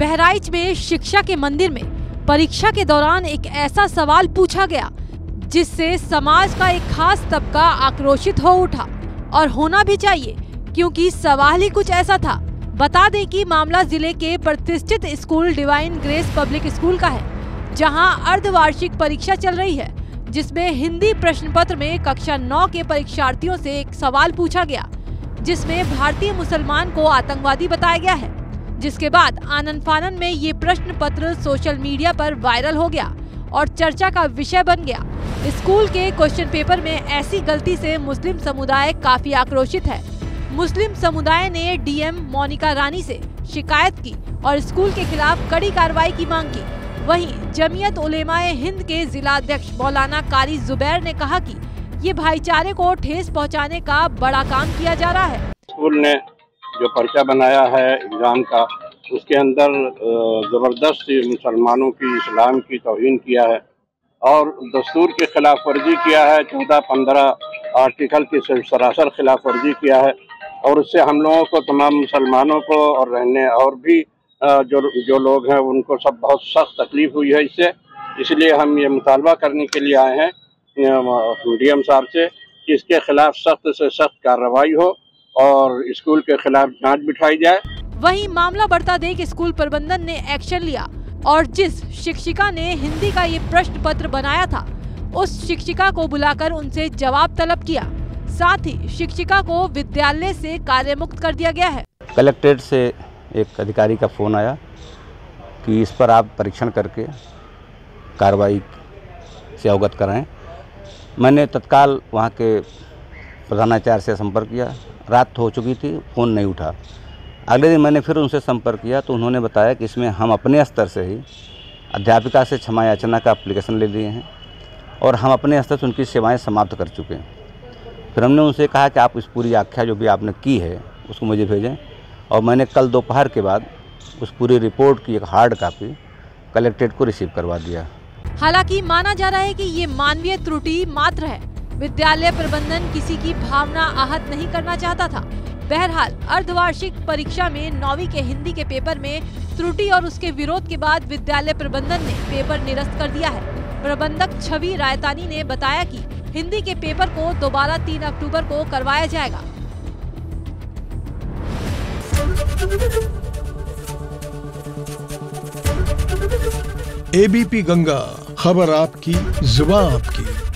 बहराइच में शिक्षा के मंदिर में परीक्षा के दौरान एक ऐसा सवाल पूछा गया, जिससे समाज का एक खास तबका आक्रोशित हो उठा। और होना भी चाहिए, क्योंकि सवाल ही कुछ ऐसा था। बता दें कि मामला ज़िले के प्रतिष्ठित school Divine Grace public school का है, जहाँ अर्धवार्षिक परीक्षा चल रही है, जिसमें हिंदी प्रश्न पत्र में कक्षा नौ के परीक्षार्थियों से एक सवाल पूछा गया, जिसमें भारतीय मुसलमान को आतंकवादी बताया गया है। जिसके बाद आनंद फानन में ये प्रश्न पत्र सोशल मीडिया पर वायरल हो गया और चर्चा का विषय बन गया। स्कूल के क्वेश्चन पेपर में ऐसी गलती से मुस्लिम समुदाय काफ़ी आक्रोशित है। मुस्लिम समुदाय ने डीएम मोनिका रानी से शिकायत की और स्कूल के खिलाफ कड़ी कार्रवाई की मांग की। वहीं जमीयत उलेमाए हिंद के जिला अध्यक्ष मौलाना कारी जुबैर ने कहा कि ये भाईचारे को ठेस पहुँचाने का बड़ा काम किया जा रहा है। स्कूल ने जो पर्चा बनाया है एग्ज़ाम का, उसके अंदर ज़बरदस्त मुसलमानों की इस्लाम की तोहन किया है और दस्तूर की खिलाफ वर्जी किया है, चौदह पंद्रह आर्टिकल की सरासर खिलाफ वर्जी किया है और उससे हम लोगों को, तमाम मुसलमानों को और रहने और भी जो जो लोग हैं, उनको सब बहुत सख्त तकलीफ़ हुई है इससे। इसलिए हम ये मुतालबा करने के लिए आए हैं डी साहब से कि इसके खिलाफ सख्त से सख्त कार्रवाई हो। और स्कूल के खिलाफ जाँच बिठाई जाए। वहीं मामला बढ़ता देख स्कूल प्रबंधन ने एक्शन लिया और जिस शिक्षिका ने हिंदी का ये प्रश्न पत्र बनाया था उस शिक्षिका को बुलाकर उनसे जवाब तलब किया। साथ ही शिक्षिका को विद्यालय से कार्य मुक्त कर दिया गया है। कलेक्ट्रेट से एक अधिकारी का फ़ोन आया कि इस पर आप परीक्षण करके कार्रवाई से अवगत कराएँ। मैंने तत्काल वहाँ के प्रधानाचार्य से संपर्क किया। रात हो चुकी थी, फ़ोन नहीं उठा। अगले दिन मैंने फिर उनसे संपर्क किया तो उन्होंने बताया कि इसमें हम अपने स्तर से ही अध्यापिका से क्षमा याचना का एप्लीकेशन ले लिए हैं और हम अपने स्तर से उनकी सेवाएँ समाप्त कर चुके हैं। फिर हमने उनसे कहा कि आप इस पूरी आख्या जो भी आपने की है, उसको मुझे भेजें और मैंने कल दोपहर के बाद उस पूरी रिपोर्ट की एक हार्ड कापी कलेक्ट्रेट को रिसीव करवा दिया। हालाँकि माना जा रहा है कि ये मानवीय त्रुटि मात्र है। विद्यालय प्रबंधन किसी की भावना आहत नहीं करना चाहता था। बहरहाल, अर्धवार्षिक परीक्षा में नौवीं के हिंदी के पेपर में त्रुटि और उसके विरोध के बाद विद्यालय प्रबंधन ने पेपर निरस्त कर दिया है। प्रबंधक छवि रायतानी ने बताया कि हिंदी के पेपर को दोबारा तीन अक्टूबर को करवाया जाएगा। एबीपी गंगा, खबर आपकी, जुबा आपकी।